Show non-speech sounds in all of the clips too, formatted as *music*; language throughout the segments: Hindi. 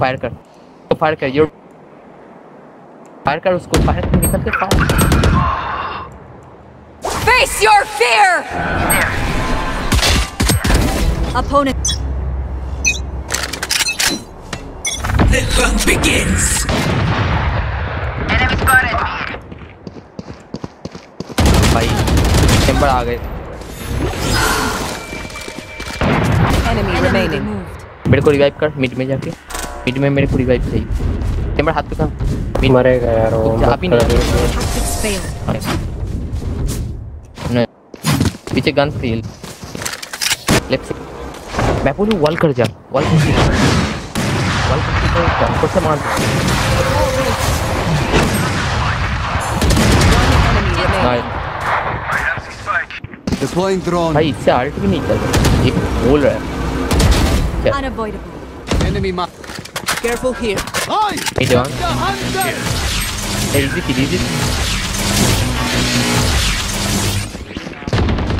फायर कर तो फायर कर योर फायर कर उसको फायर कर निकल के fire Face your fear! Opponent. The hunt begins. भाई चैम्बर आ गए Enemy remaining. मेरे को रिवाइव कर मिड में जाके। मिड में मेरे को रिवाइव चाहिए। चैम्बर हाथ पे कर मिड मरेगा यार वो जा भी नहीं. नहीं। पीछे गन फ्री लेफ़्ट मैं बोलूँ वॉल कर जा। वॉल कर वॉल कर ऊपर से मार Deploying drone. भाई इससे आल्ट भी नहीं चल ये बोल रहा है। Yeah. Unavoidable. Enemy mark. Careful here. Hey, John. Hey, is it?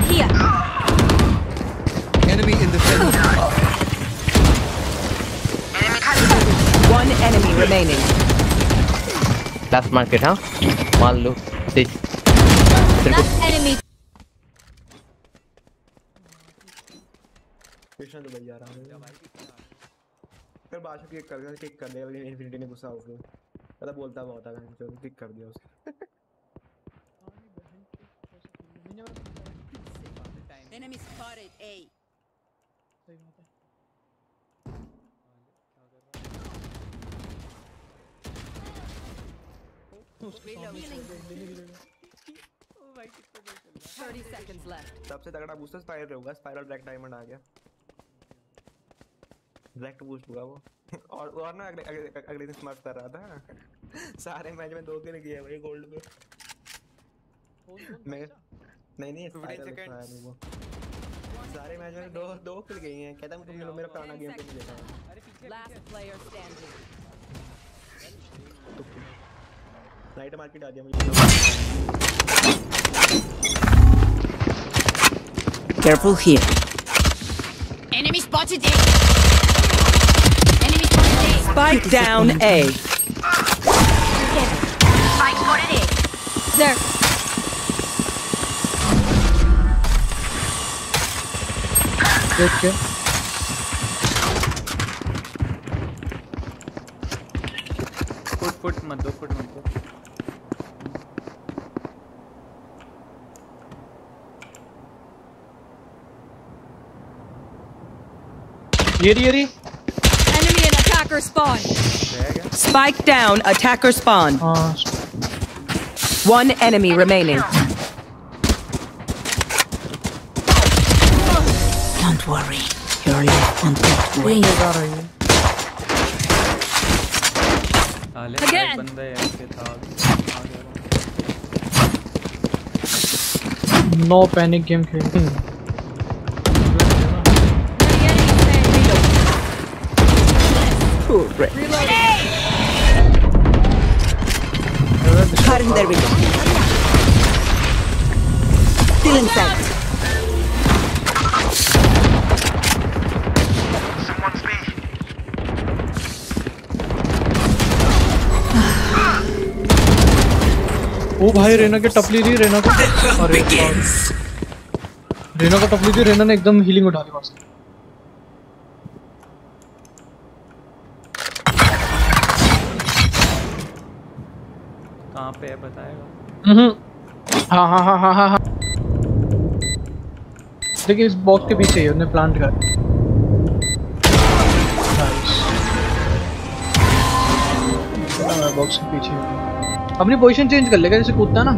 Here. Enemy in the field. One enemy remaining. Last market, huh? One look. Last enemy. Krishna तो भैया रहा है? फिर बादशाह किक कर दिया किक कर दिया लेकिन इन्फिनिटी ने गुस्सा हो गया। पता बोलता बहुत था चलो किक कर दिया उसने Enemy spotted. A. *laughs* Thirty seconds left. सबसे तगड़ा बूस्टर स्पाइरल होगा स्पाइरल ब्लैक डायमंड आ गया। ब्लैक बूस्ट होगा वो और और ना अगले अगले अगले दिन स्मार्ट कर रहा था। सारे मैच में दो किल किए भाई गोल्ड में। मैं नहीं नहीं नहीं वो सारे मैच में दो दो किल गई हैं। कहता तुम लोग मेरा पुराना गेम पे नहीं देखा Last player standing. Night market आ दिया मुझे। Careful here. Enemy spotted A. Enemy spotted A. Spike down A. Spike spotted A. There. देख के फुट फुट मत दो फुट मत दो ये रही ये रही Enemy and attacker spawn. Spike down. Attacker spawn. हाँ One enemy remaining. Don't worry. Your life won't get away. साले Again. एक बंदा है ऐसे था अभी आ गया वो। नो पैनिक गेम खेलते हैं Cutting their vision. Still in sight. ओ भाई रेना के टपली दी रेना को अरे रेना को टपली दी रेना ने एकदम हीलिंग उठा ली वहाँ से कहाँ पे है बताएगा? हम्म। हाँ हाँ हाँ हाँ हाँ हाँ। देखिए इस बॉक्स के पीछे ही प्लांट कर। बॉक्स के पीछे अपनी पोजीशन चेंज कर लेगा जैसे कूदता ना?